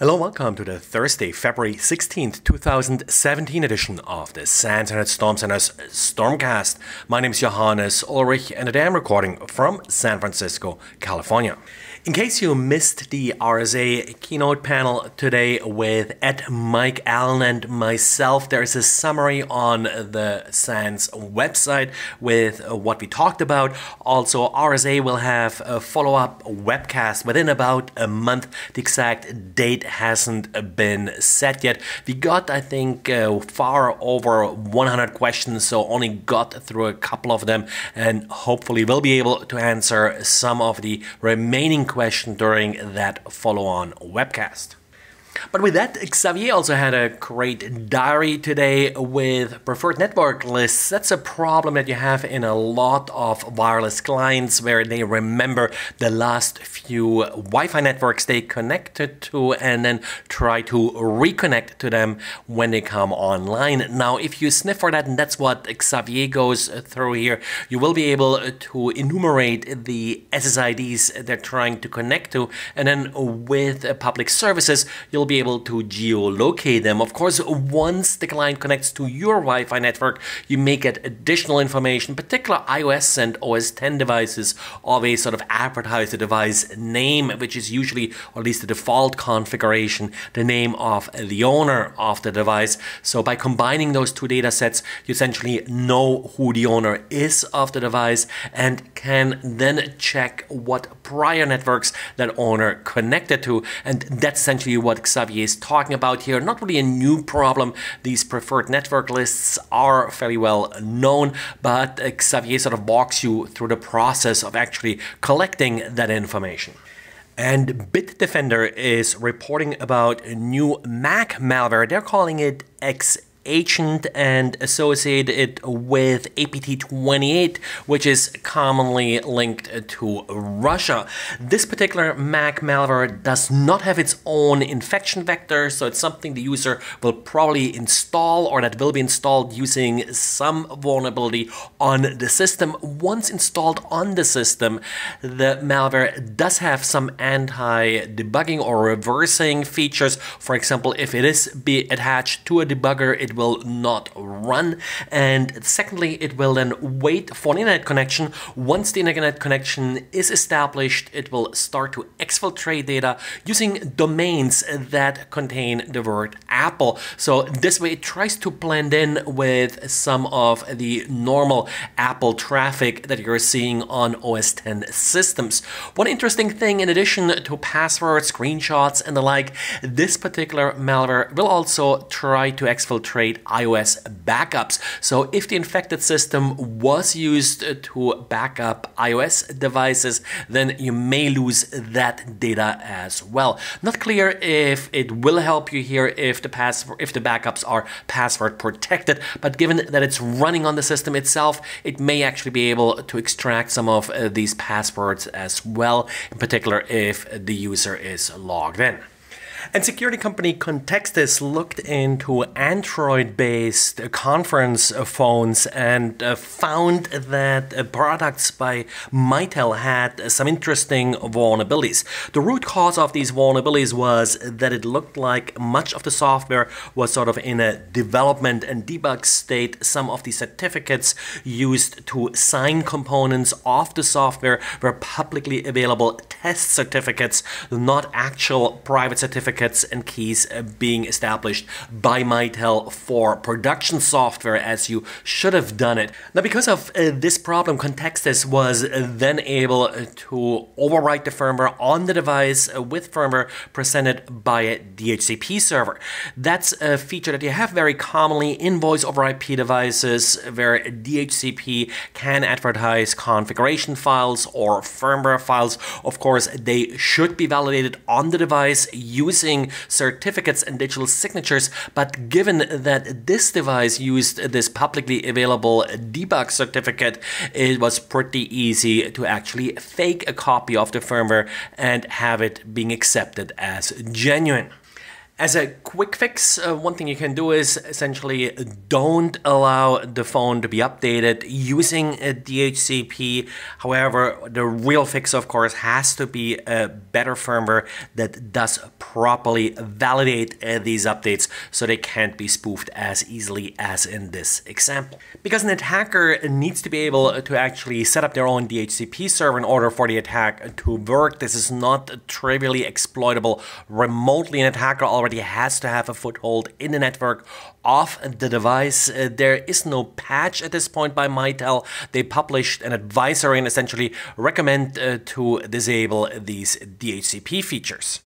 Hello, welcome to the Thursday, February 16th, 2017 edition of the SANS Internet Storm Center's Stormcast. My name is Johannes Ullrich and today I'm recording from San Francisco, California. In case you missed the RSA keynote panel today with Ed Mike Allen and myself, there's a summary on the SANS website with what we talked about. Also, RSA will have a follow up webcast within about a month. The exact date hasn't been set yet. We got, I think, uh, far over 100 questions, so only got through a couple of them, and hopefully, we'll be able to answer some of the remaining question during that follow on webcast. But with that, Xavier also had a great diary today with preferred network lists. That's a problem that you have in a lot of wireless clients where they remember the last few Wi Fi networks they connected to and then try to reconnect to them when they come online. Now, if you sniff for that, and that's what Xavier goes through here, you will be able to enumerate the SSIDs they're trying to connect to, and then with public services, you'll will be able to geolocate them. Of course, once the client connects to your Wi-Fi network, you may get additional information, particular iOS and OS 10 devices of a sort of advertiser device name, which is usually, or at least the default configuration, the name of the owner of the device. So by combining those two data sets, you essentially know who the owner is of the device and can then check what prior networks that owner connected to. And that's essentially what Xavier is talking about here. Not really a new problem. These preferred network lists are fairly well known, but Xavier sort of walks you through the process of actually collecting that information. And Bitdefender is reporting about a new Mac malware. They're calling it X agent and associate it with APT28, which is commonly linked to Russia. This particular Mac malware does not have its own infection vector, so it's something the user will probably install or that will be installed using some vulnerability on the system. Once installed on the system, the malware does have some anti-debugging or reversing features. For example, if it is be attached to a debugger, it will not run. And secondly, it will then wait for an internet connection. Once the internet connection is established, it will start to exfiltrate data using domains that contain the word Apple. So this way it tries to blend in with some of the normal Apple traffic that you're seeing on OS 10 systems. One interesting thing, in addition to passwords, screenshots, and the like, this particular malware will also try to exfiltrate iOS backups. So if the infected system was used to back up iOS devices, then you may lose that data as well. Not clear if it will help you here if the password if the backups are password protected, but given that it's running on the system itself, it may actually be able to extract some of uh, these passwords as well, in particular if the user is logged in. And security company Context IS looked into Android based conference phones and uh, found that uh, products by Mitel had some interesting vulnerabilities. The root cause of these vulnerabilities was that it looked like much of the software was sort of in a development and debug state. Some of the certificates used to sign components of the software were publicly available test certificates, not actual private certificates certificates and keys uh, being established by Mitel for production software as you should have done it. Now, because of uh, this problem, Context IS was uh, then able to overwrite the firmware on the device with firmware presented by a DHCP server. That's a feature that you have very commonly in voice over IP devices where DHCP can advertise configuration files or firmware files. Of course, they should be validated on the device using certificates and digital signatures, but given that this device used this publicly available debug certificate, it was pretty easy to actually fake a copy of the firmware and have it being accepted as genuine. As a quick fix, uh, one thing you can do is essentially don't allow the phone to be updated using a DHCP. However, the real fix, of course, has to be a better firmware that does properly validate uh, these updates so they can't be spoofed as easily as in this example. Because an attacker needs to be able to actually set up their own DHCP server in order for the attack to work. This is not trivially exploitable remotely. An attacker already already has to have a foothold in the network of the device. Uh, there is no patch at this point by Mitel. They published an advisory and essentially recommend uh, to disable these DHCP features.